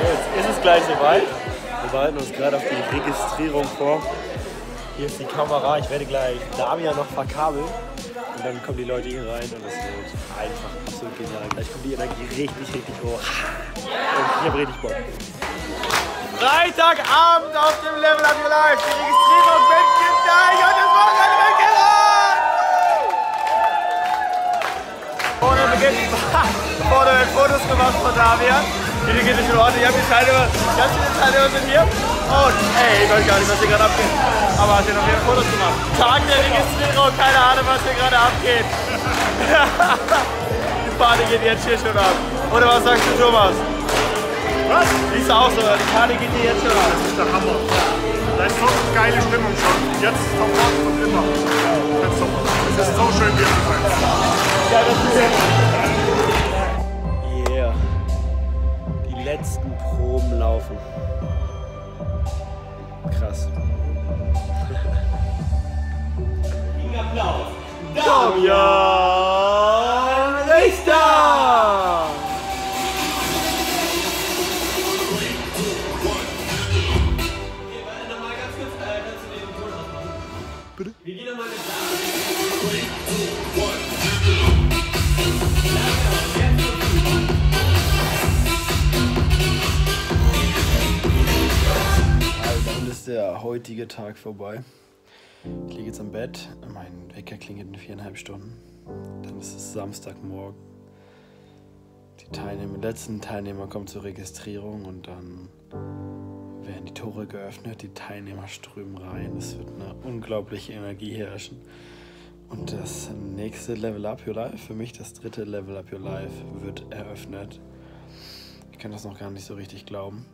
Jetzt ist es gleich soweit. Wir bereiten uns gerade auf die Registrierung vor. Hier ist die Kamera. Ich werde gleich Damian noch verkabeln. Und dann kommen die Leute hier rein und es wird einfach absolut genial. Gleich kommt die Energie richtig, richtig hoch. Und ich habe richtig Bock. Freitagabend auf dem Level Up Your Life. Die Registrierung mit gleich und das Wochenende gerollt. Vorne beginnt, vorne werden Fotos gemacht von Damian. Die vegetarischen Orte, ich habe die Teilnehmer, ganz viele Teilnehmer sind hier. Und ey, ich weiß gar nicht, was hier gerade abgeht. Aber hat hier noch wieder Fotos gemacht. Tag der Registrierung, keine Ahnung, was hier gerade abgeht. die Party geht jetzt hier schon ab. Oder was sagst du, Thomas? Was? Siehst du auch so, die Party geht hier jetzt schon ab. Das ist der Hammer. Da ist so eine geile Stimmung schon. Jetzt sofort und immer. Das ist super. Es ist so schön, hier zu sein. Ja, das ist Yeah. Letzten Proben laufen. Krass. Applaus. Damian Tag vorbei. Ich liege jetzt am Bett, mein Wecker klingelt in viereinhalb Stunden. Dann ist es Samstagmorgen. Die Teilnehmer, letzten Teilnehmer kommen zur Registrierung und dann werden die Tore geöffnet, die Teilnehmer strömen rein. Es wird eine unglaubliche Energie herrschen. Und das nächste Level Up Your Life, für mich das dritte Level Up Your Life, wird eröffnet. Ich kann das noch gar nicht so richtig glauben.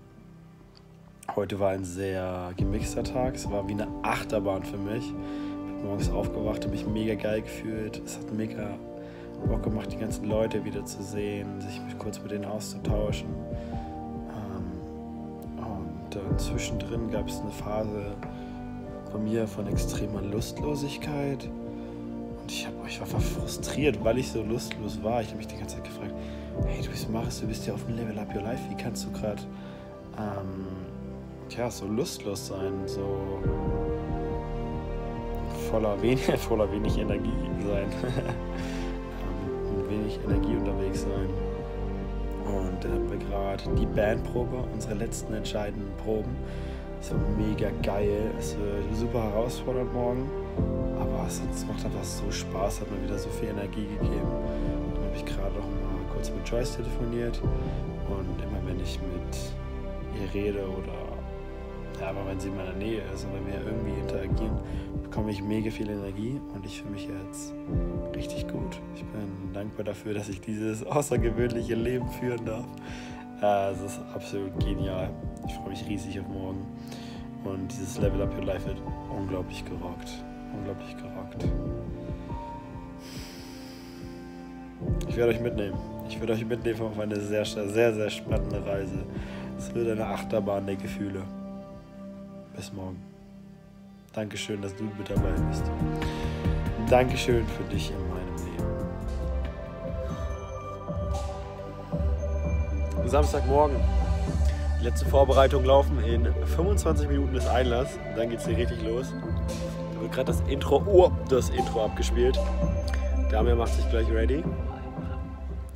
Heute war ein sehr gemixter Tag. Es war wie eine Achterbahn für mich. Ich bin morgens aufgewacht, habe mich mega geil gefühlt. Es hat mega Bock gemacht, die ganzen Leute wieder zu sehen, sich kurz mit denen auszutauschen. Ähm, und dann zwischendrin gab es eine Phase bei mir von extremer Lustlosigkeit. Und ich, hab, ich war frustriert, weil ich so lustlos war. Ich habe mich die ganze Zeit gefragt, hey, du bist du bist ja auf dem Level Up Your Life. Wie kannst du gerade ähm, tja, so lustlos sein, so voller wenig, voller wenig Energie sein. Ähm, mit wenig Energie unterwegs sein. Und dann haben wir gerade die Bandprobe, unsere letzten entscheidenden Proben. War mega geil. Es wird super herausfordernd morgen. Aber es, es macht einfach so Spaß, hat mir wieder so viel Energie gegeben. Dann habe ich gerade noch mal kurz mit Joyce telefoniert. Und immer wenn ich mit ihr rede oder aber wenn sie in meiner Nähe ist und wenn wir irgendwie interagieren, bekomme ich mega viel Energie und ich fühle mich jetzt richtig gut. Ich bin dankbar dafür, dass ich dieses außergewöhnliche Leben führen darf. Es ist absolut genial. Ich freue mich riesig auf morgen. Und dieses Level Up Your Life wird unglaublich gerockt. Unglaublich gerockt. Ich werde euch mitnehmen. Ich werde euch mitnehmen auf eine sehr, sehr, sehr spannende Reise. Es wird eine Achterbahn der Gefühle. Bis morgen. Dankeschön, dass du mit dabei bist. Dankeschön für dich in meinem Leben. Samstagmorgen. Die letzte Vorbereitung laufen in 25 Minuten des Einlass. Dann geht's hier richtig los. Da wird gerade das Intro, oh, das Intro abgespielt. Damian macht sich gleich ready.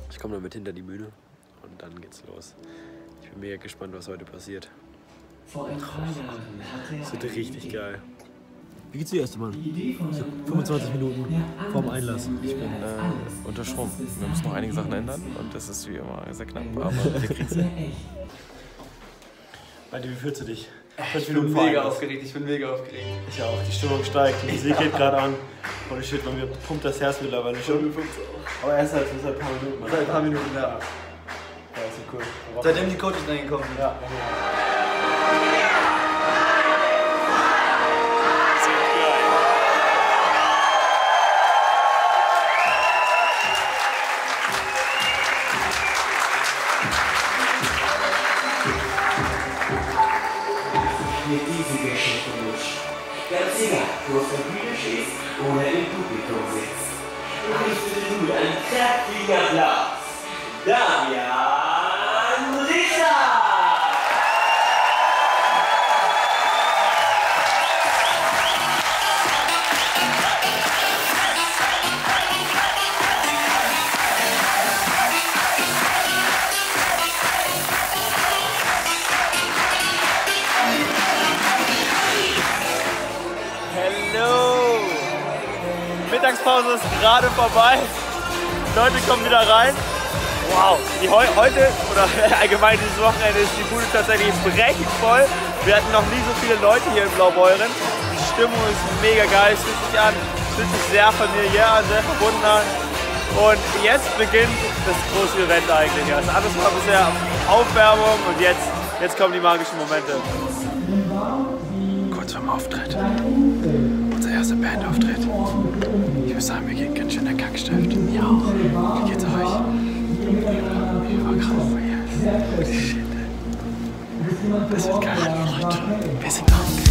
Ich komme dann mit hinter die Bühne und dann geht's los. Ich bin mega gespannt, was heute passiert. Vor ein paar Jahren hatte Das wird er richtig geil. Wie geht's dir erst einmal? Idee von einem 25 Minuten vorm Einlass. Ich bin äh, unter Strom. Wir müssen noch einige Sachen ändern und das ist wie immer sehr knapp, aber wir kriegen es hin. Meinte, wie fühlst du dich? Ich bin mega aufgeregt, ich bin mega aufgeregt. Ich auch. Die Stimmung steigt, die Musik geht gerade an. Holy shit, bei mir pumpt das Herz mittlerweile schon. Aber erst seit, seit ein paar Minuten. Seit ein paar Minuten, ja. Ja, ist so cool. Seitdem die Coaches reingekommen sind. Ja. Platz Damian Ritter. Mittagspause ist gerade vorbei. Leute kommen wieder rein. Wow, die heu heute oder allgemein dieses Wochenende ist die Bude tatsächlich brechend voll. Wir hatten noch nie so viele Leute hier in Blaubeuren. Die Stimmung ist mega geil, es fühlt sich an, es fühlt sich sehr familiär an, sehr verbunden an. Und jetzt beginnt das große Event eigentlich. Also alles war bisher Aufwärmung und jetzt, jetzt kommen die magischen Momente. Kurz vorm Auftritt. Unser erster Bandauftritt. Muss sagen, wir gehen ganz schön der Kackstift. Ja. Wie geht's euch? Mir war vorher. Shit. Das wird geil, Leute. Wir sind aufgeregt.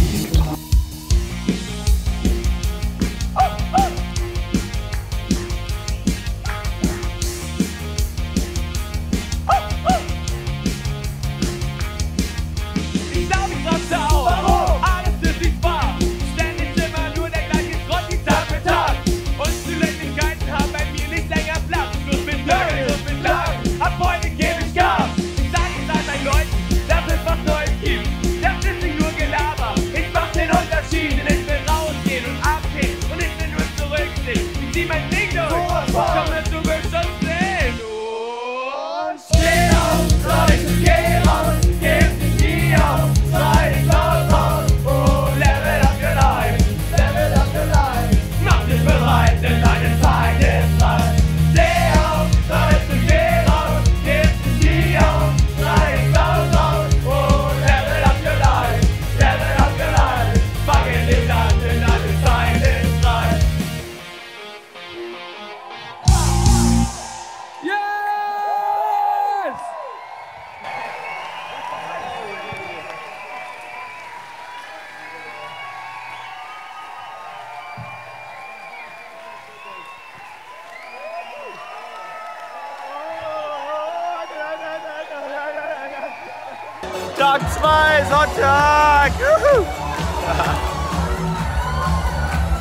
Tag 2, Sonntag! Juhu.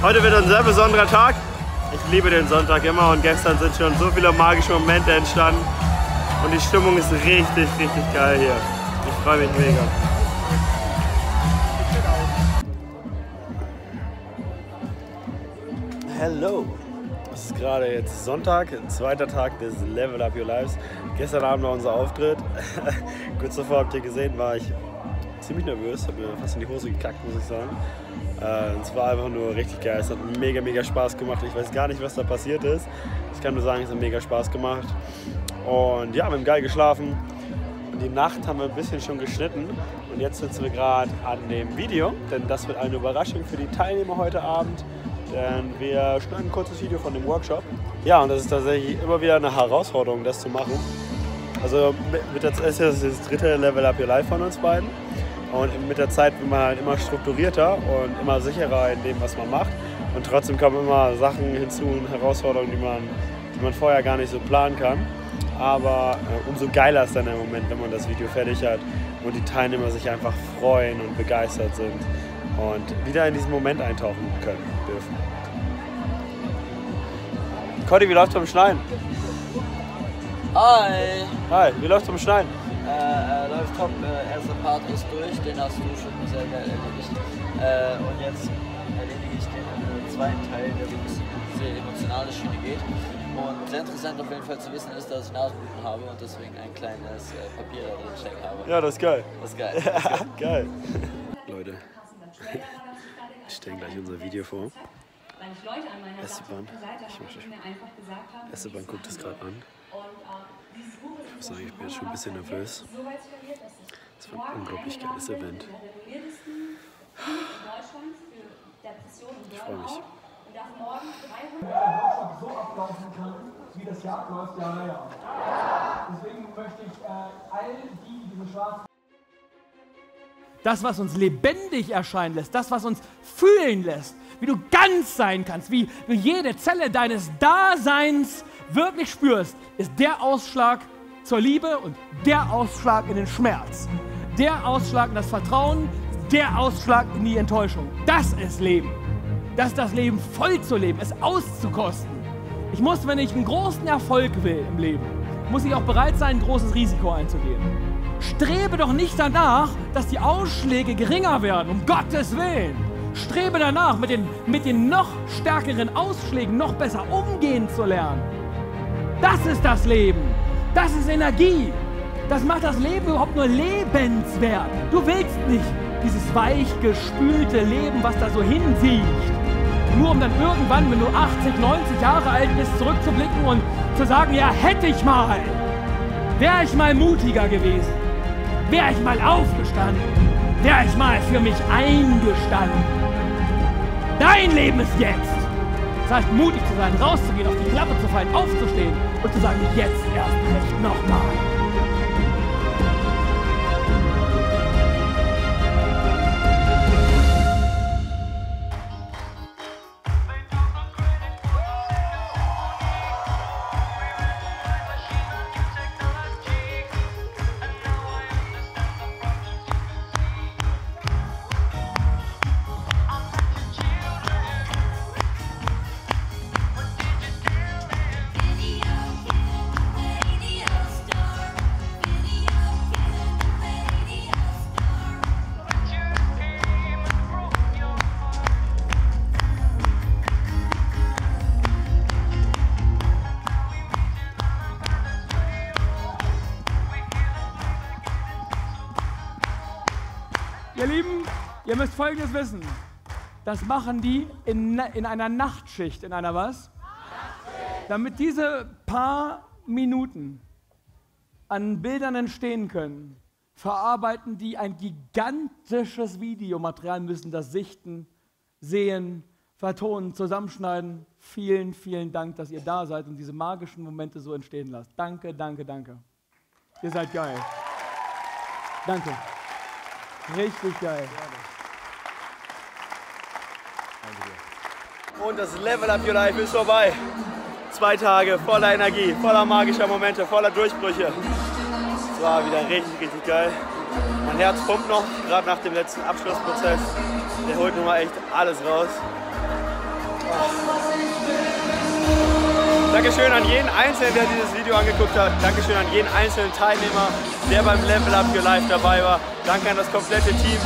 Heute wird ein sehr besonderer Tag. Ich liebe den Sonntag immer und gestern sind schon so viele magische Momente entstanden. Und die Stimmung ist richtig, richtig geil hier. Ich freue mich mega. Hello! Es ist gerade jetzt Sonntag, zweiter Tag des Level Up Your Lives. Gestern Abend war unser Auftritt. Kurz davor habt ihr gesehen, war ich ziemlich nervös, habe mir fast in die Hose gekackt, muss ich sagen. Äh, es war einfach nur richtig geil. Es hat mega, mega Spaß gemacht. Ich weiß gar nicht, was da passiert ist. Ich kann nur sagen, es hat mega Spaß gemacht. Und ja, wir haben geil geschlafen. Und die Nacht haben wir ein bisschen schon geschnitten. Und jetzt sitzen wir gerade an dem Video, denn das wird eine Überraschung für die Teilnehmer heute Abend. Denn wir schneiden ein kurzes Video von dem Workshop. Ja, und das ist tatsächlich immer wieder eine Herausforderung, das zu machen. Also mit, der, das ist jetzt das dritte Level Up Your Life von uns beiden. Und mit der Zeit wird man halt immer strukturierter und immer sicherer in dem, was man macht. Und trotzdem kommen immer Sachen hinzu und Herausforderungen, die man, die man vorher gar nicht so planen kann. Aber äh, umso geiler ist dann der Moment, wenn man das Video fertig hat und die Teilnehmer sich einfach freuen und begeistert sind und wieder in diesen Moment eintauchen können dürfen. Cody, wie läuft's beim Schneiden? Hi! Hi, wie läuft's beim Schneiden? Äh, äh, läuft top, äh, erster Part ist durch, den hast du schon sehr geil erledigt. Äh, und jetzt erledige ich den äh, zweiten Teil, der so ein bisschen in diese emotionale Schiene geht. Und sehr interessant auf jeden Fall zu wissen ist, dass ich Nasenbluten habe und deswegen ein kleines äh, Papier da drin stecken habe. Ja, das ist geil. Das ist geil. Das ist geil. geil. Leute, wir stellen gleich unser Video vor. weil ich Leute an meiner Esteban, Seite ich möchte- die mir einfach gesagt haben, Esteban guckt das gerade an. und äh, Ich muss sagen, ich bin jetzt schon ein bisschen nervös. dass es war ein unglaublich geiles Event. der renommiertesten Klinik in Deutschland für Depression und freu mich. Darf morgen 300 so ablaufen kann, wie das Jahr läuft, ja, naja. Deswegen möchte ich äh, all die, die diese schwarzen Das, was uns lebendig erscheinen lässt, das, was uns fühlen lässt, wie du ganz sein kannst, wie du jede Zelle deines Daseins wirklich spürst, ist der Ausschlag zur Liebe und der Ausschlag in den Schmerz. Der Ausschlag in das Vertrauen, der Ausschlag in die Enttäuschung. Das ist Leben. Das ist das Leben voll zu leben, es auszukosten. Ich muss, wenn ich einen großen Erfolg will im Leben, muss ich auch bereit sein, ein großes Risiko einzugehen. Strebe doch nicht danach, dass die Ausschläge geringer werden, um Gottes Willen. Strebe danach, mit den, mit den noch stärkeren Ausschlägen noch besser umgehen zu lernen. Das ist das Leben. Das ist Energie. Das macht das Leben überhaupt nur lebenswert. Du willst nicht dieses weich gespülte Leben, was da so hinsieht. Nur um dann irgendwann, wenn du 80, 90 Jahre alt bist, zurückzublicken und zu sagen, ja, hätte ich mal, wäre ich mal mutiger gewesen, wäre ich mal aufgestanden, wäre ich mal für mich eingestanden. Dein Leben ist jetzt. Das heißt, mutig zu sein, rauszugehen, auf die Klappe zu fallen, aufzustehen und zu sagen, jetzt erst recht nochmal. Müsst Folgendes wissen. Das machen die in, in einer Nachtschicht, in einer was? Damit diese paar Minuten an Bildern entstehen können, verarbeiten die ein gigantisches Videomaterial, müssen das sichten, sehen, vertonen, zusammenschneiden. Vielen, vielen Dank, dass ihr da seid und diese magischen Momente so entstehen lasst. Danke, danke, danke. Ihr seid geil. Danke. Richtig geil. Und das Level Up Your Life ist vorbei. Zwei Tage voller Energie, voller magischer Momente, voller Durchbrüche. Es war wieder richtig, richtig geil. Mein Herz pumpt noch, gerade nach dem letzten Abschlussprozess. Der holt nun mal echt alles raus. Dankeschön an jeden Einzelnen, der dieses Video angeguckt hat. Dankeschön an jeden einzelnen Teilnehmer, der beim Level Up Your Life dabei war. Danke an das komplette Team,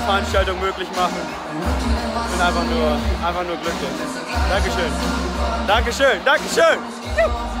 diese Veranstaltung möglich machen. Ich bin einfach nur, einfach nur glücklich. Dankeschön. Dankeschön, Dankeschön.